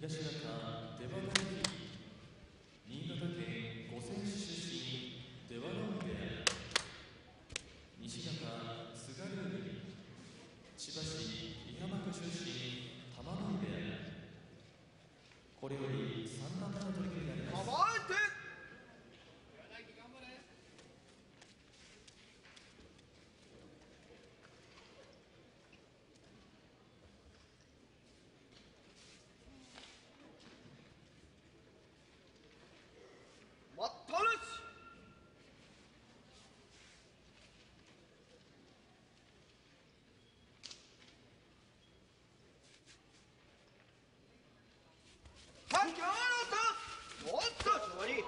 東方出羽海新潟県五泉市出身。出羽海部屋。西方津軽海。千葉市美浜区出身。玉ノ井部屋。はい、今日のともっと勝利